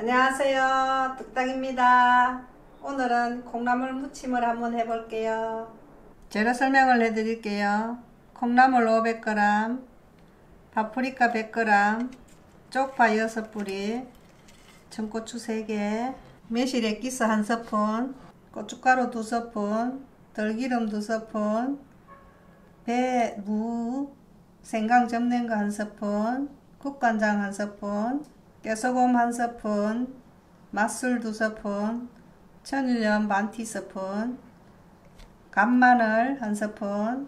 안녕하세요. 뚝딱입니다. 오늘은 콩나물 무침을 한번 해볼게요. 재료 설명을 해드릴게요. 콩나물 500g 파프리카 100g 쪽파 6뿌리 청고추 3개 매실 액기스 1스푼 고춧가루 2스푼 들기름 2스푼 배, 무, 생강 접는 거 1스푼 국간장 1스푼 깨소금 한 스푼, 맛술 두 스푼, 천일염 반 티스푼, 간마늘 한 스푼,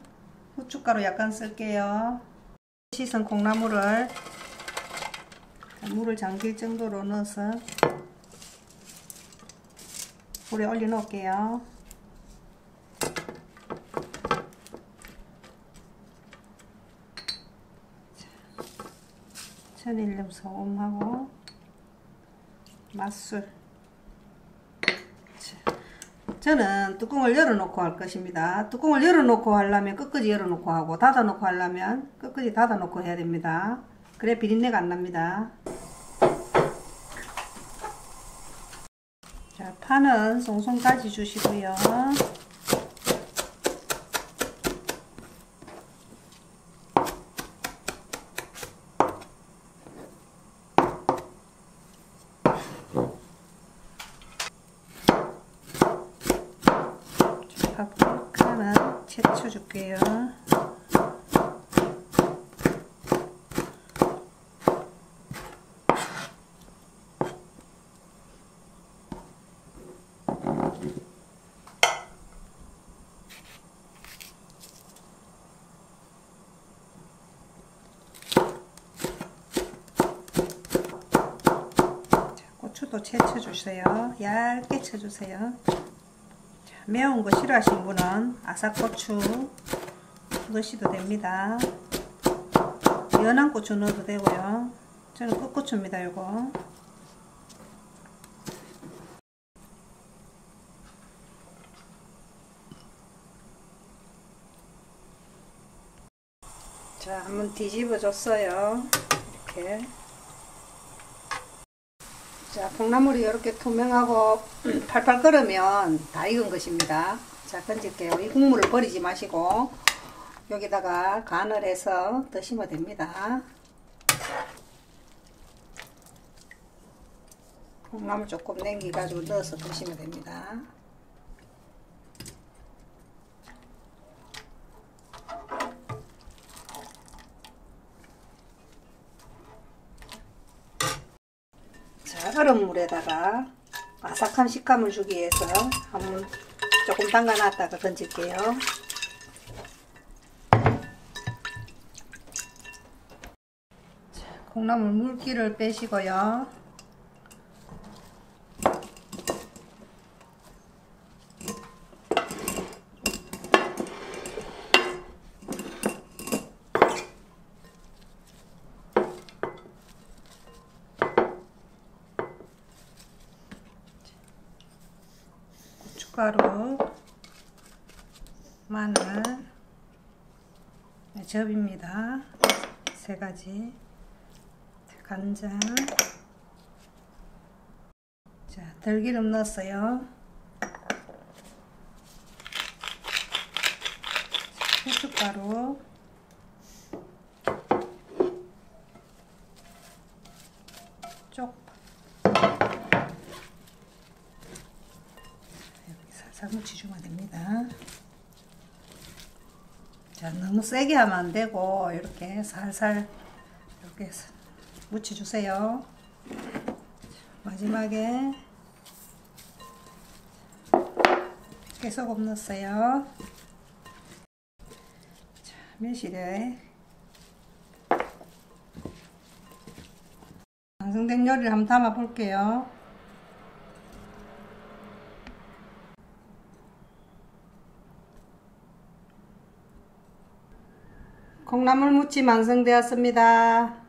후춧가루 약간 쓸게요. 씻은 콩나물을 물을 잠길 정도로 넣어서 불에 올려 놓을게요. 천일염 소금하고 맛술 저는 뚜껑을 열어놓고 할 것입니다. 뚜껑을 열어놓고 하려면 끝까지 열어놓고 하고 닫아놓고 하려면 끝까지 닫아놓고 해야 됩니다. 그래 비린내가 안 납니다. 자, 파는 송송 다지 주시고요. 파프리카는 채쳐줄게요. 고추도 채쳐주세요. 얇게 쳐주세요. 매운 거 싫어하시는 분은 아삭고추 넣으셔도 됩니다. 연한 고추 넣어도 되고요. 저는 끝고추입니다. 이거. 자, 한번 뒤집어 줬어요. 이렇게. 자, 콩나물이 이렇게 투명하고 팔팔 끓으면 다 익은 것입니다. 자, 건질게요. 이 국물을 버리지 마시고 여기다가 간을 해서 드시면 됩니다. 콩나물 조금 냉기가지고 넣어서 드시면 됩니다. 자, 얼음 물에다가 아삭한 식감을 주기 위해서 한번 조금 담가 놨다가 건질게요. 자, 콩나물 물기를 빼시고요. 고춧가루, 마늘, 네, 접입니다. 세 가지. 간장. 자, 들기름 넣었어요. 후춧가루. 쪽파. 살살 묻혀주면 됩니다. 자, 너무 세게 하면 안 되고, 이렇게 살살, 이렇게 묻혀주세요. 마지막에, 깨소금 넣었어요. 자, 매실에, 완성된 요리를 한번 담아 볼게요. 콩나물 무침 완성되었습니다.